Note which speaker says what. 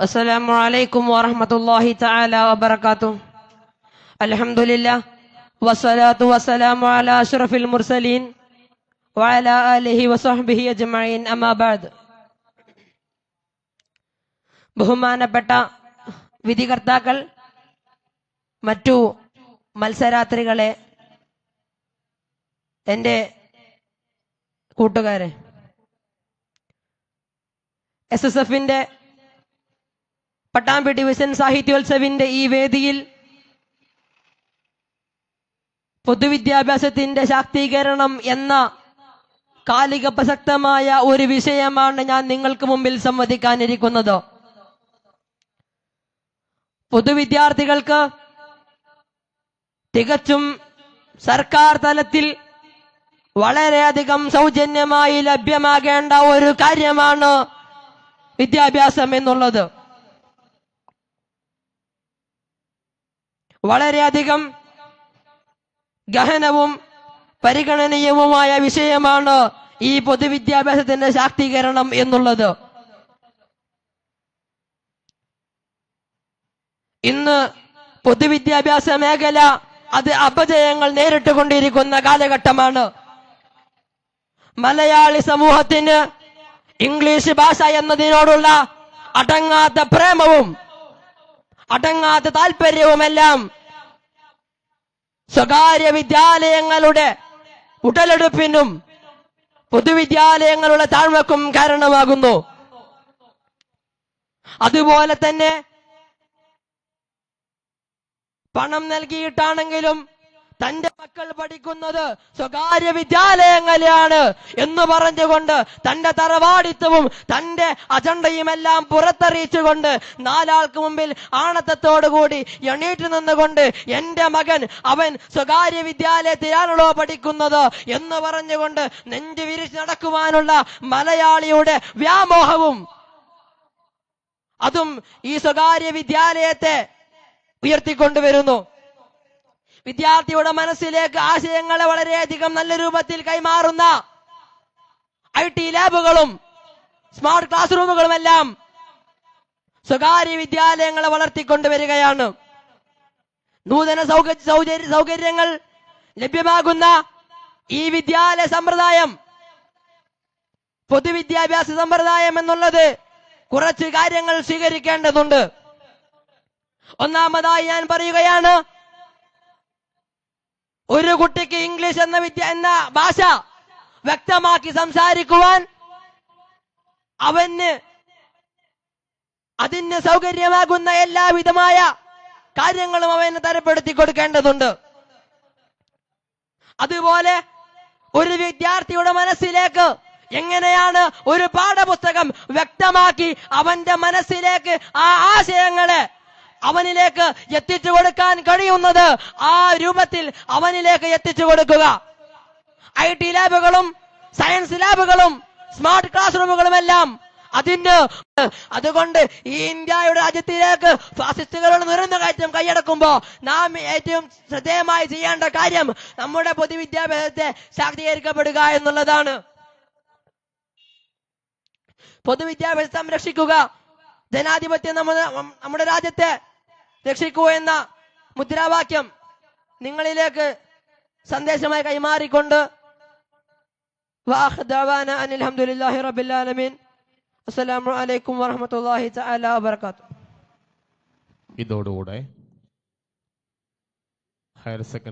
Speaker 1: അസ്സലാമു അലൈക്കും വറഹമത്തല്ലാഹി തആല വബറകാതുഹു അൽഹംദുലില്ലാഹ് വസ്സലാത്തു വസ്സലാമു അലാ അഷ്റഫിൽ മുർസലീൻ വഅലാ ആലിഹി വസഹ്ബിഹി അജ്മഈൻ അമാബാദ് ബഹുമാനപ്പെട്ട വിധികർത്താക്കൾ മറ്റു മത്സരാത്രികളെ എന്റെ കൂട്ടുകാരെ എസ് എസ് എഫിന്റെ പട്ടാമ്പി ഡിവിഷൻ സാഹിത്യോത്സവിന്റെ ഈ വേദിയിൽ പൊതുവിദ്യാഭ്യാസത്തിന്റെ ശാക്തീകരണം എന്ന കാലിക പ്രസക്തമായ ഒരു വിഷയമാണ് ഞാൻ നിങ്ങൾക്ക് മുമ്പിൽ സംവദിക്കാനിരിക്കുന്നത്. പൊതുവിദ്യാർത്ഥികൾക്ക് തികച്ചും സർക്കാർ തലത്തിൽ വളരെയധികം സൗജന്യമായി ലഭ്യമാകേണ്ട ഒരു കാര്യമാണ് വിദ്യാഭ്യാസം എന്നുള്ളത്. വളരെയധികം ഗഹനവും പരിഗണനീയവുമായ വിഷയമാണ് ഈ പൊതുവിദ്യാഭ്യാസത്തിന്റെ ശാക്തീകരണം എന്നുള്ളത്. ഇന്ന് പൊതുവിദ്യാഭ്യാസ മേഖല അത് അപജയങ്ങൾ നേരിട്ടുകൊണ്ടിരിക്കുന്ന കാലഘട്ടമാണ്. മലയാളി സമൂഹത്തിന് ഇംഗ്ലീഷ് ഭാഷ എന്നതിനോടുള്ള അടങ്ങാത്ത പ്രേമവും അടങ്ങാത്ത താല്പര്യവുമെല്ലാം സ്വകാര്യ വിദ്യാലയങ്ങളുടെ ഉടലെടുപ്പിനും പൊതുവിദ്യാലയങ്ങളുടെ താഴ്മക്കും കാരണമാകുന്നു. അതുപോലെ തന്നെ പണം നൽകിയിട്ടാണെങ്കിലും തന്റെ മക്കൾ പഠിക്കുന്നത് സ്വകാര്യ വിദ്യാലയങ്ങളിലാണ് എന്ന് പറഞ്ഞുകൊണ്ട് തന്റെ തറവാടിത്തവും തന്റെ അജണ്ടയുമെല്ലാം പുറത്തറിയിച്ചുകൊണ്ട് നാലാൾക്ക് മുമ്പിൽ ആണത്തത്തോടുകൂടി എണീറ്റ് നിന്നുകൊണ്ട് എന്റെ മകൻ അവൻ സ്വകാര്യ വിദ്യാലയത്തിലാണല്ലോ പഠിക്കുന്നത് എന്ന് പറഞ്ഞുകൊണ്ട് നെഞ്ചു വിരിച്ച് നടക്കുവാനുള്ള മലയാളിയുടെ വ്യാമോഹവും. അതും ഈ സ്വകാര്യ വിദ്യാലയത്തെ ഉയർത്തിക്കൊണ്ടുവരുന്നു. വിദ്യാർത്ഥിയുടെ മനസ്സിലേക്ക് ആശയങ്ങളെ വളരെയധികം നല്ല രൂപത്തിൽ കൈമാറുന്ന ഐ ടി ലാബുകളും സ്മാർട്ട് ക്ലാസ് റൂമുകളും എല്ലാം സ്വകാര്യ വിദ്യാലയങ്ങളെ വളർത്തിക്കൊണ്ടുവരികയാണ്. നൂതന സൗകര്യ സൗകര്യ സൗകര്യങ്ങൾ ലഭ്യമാകുന്ന ഈ വിദ്യാലയ സമ്പ്രദായം പൊതുവിദ്യാഭ്യാസ സമ്പ്രദായം എന്നുള്ളത് കുറച്ച് കാര്യങ്ങൾ സ്വീകരിക്കേണ്ടതുണ്ട്. ഒന്നാമതായി ഞാൻ പറയുകയാണ് ഒരു കുട്ടിക്ക് ഇംഗ്ലീഷ് എന്ന വിദ്യ എന്ന ഭാഷ വ്യക്തമാക്കി സംസാരിക്കുവാൻ അവന് അതിന് സൗകര്യമാകുന്ന എല്ലാവിധമായ കാര്യങ്ങളും അവന് തരപ്പെടുത്തി കൊടുക്കേണ്ടതുണ്ട്. അതുപോലെ ഒരു വിദ്യാർത്ഥിയുടെ മനസ്സിലേക്ക് എങ്ങനെയാണ് ഒരു പാഠപുസ്തകം വ്യക്തമാക്കി അവന്റെ മനസ്സിലേക്ക് ആ ആശയങ്ങളെ അവനിലേക്ക് എത്തിച്ചു കൊടുക്കാൻ കഴിയുന്നത് ആ രൂപത്തിൽ അവനിലേക്ക് എത്തിച്ചു കൊടുക്കുക. ഐ ടി ലാബുകളും സയൻസ് ലാബുകളും സ്മാർട്ട് ക്ലാസ് റൂമുകളും എല്ലാം അതിന് അതുകൊണ്ട് ഈ ഇന്ത്യയുടെ രാജ്യത്തിലേക്ക് ഫാസിസ്റ്റുകളുടെ നിറഞ്ഞ കയറ്റം കൈയടക്കുമ്പോ നാം ഏറ്റവും ശ്രദ്ധേയമായി ചെയ്യേണ്ട കാര്യം നമ്മുടെ പൊതുവിദ്യാഭ്യാസത്തെ ശാക്തീകരിക്കപ്പെടുക എന്നുള്ളതാണ്. പൊതുവിദ്യാഭ്യാസം സംരക്ഷിക്കുക. ജനാധിപത്യം നമ്മുടെ നമ്മുടെ രാജ്യത്തെ രക്ഷിക്കൂ എന്ന മുദ്രാവാക്യം നിങ്ങളിലേക്ക് സന്ദേശമായി കൈമാറിക്കൊണ്ട് അസ്സലാമു അലൈക്കും തആല
Speaker 2: ഇതോടുകൂടെ ഹയർ സെക്കൻഡറി